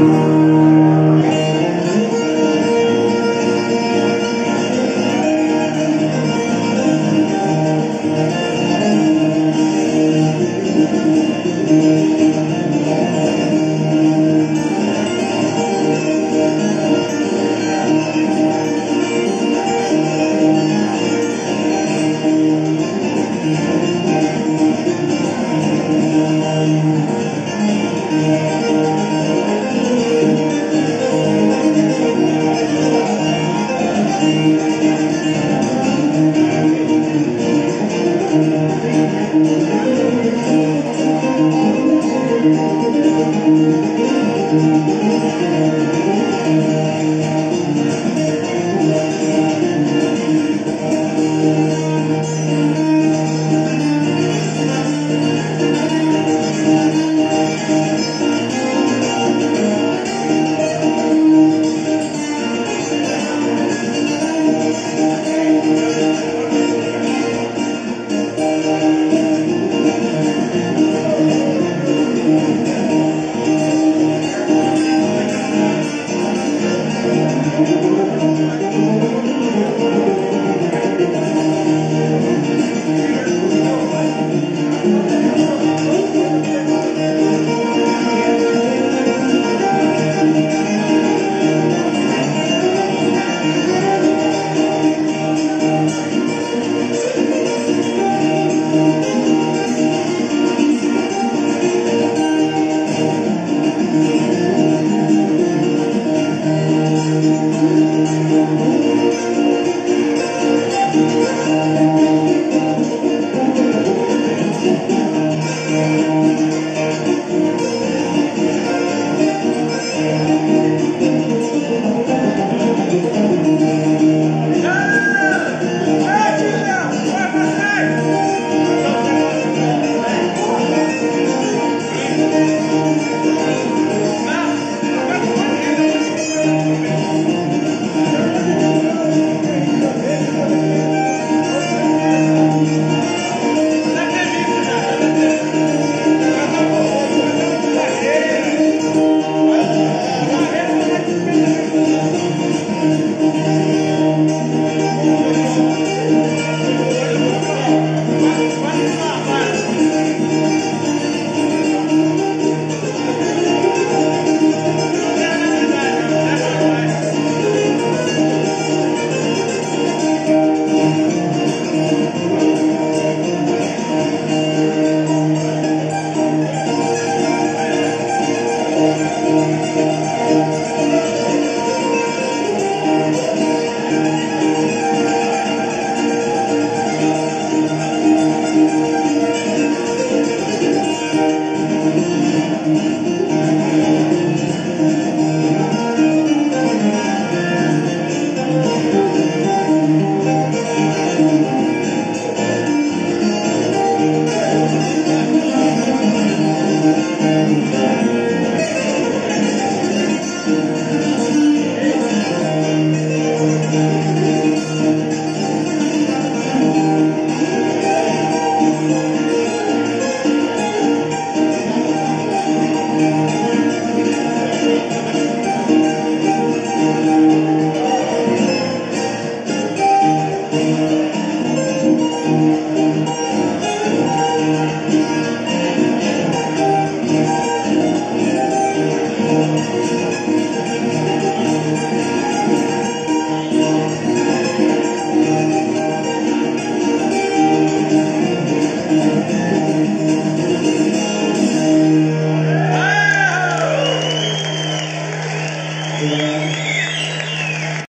Thank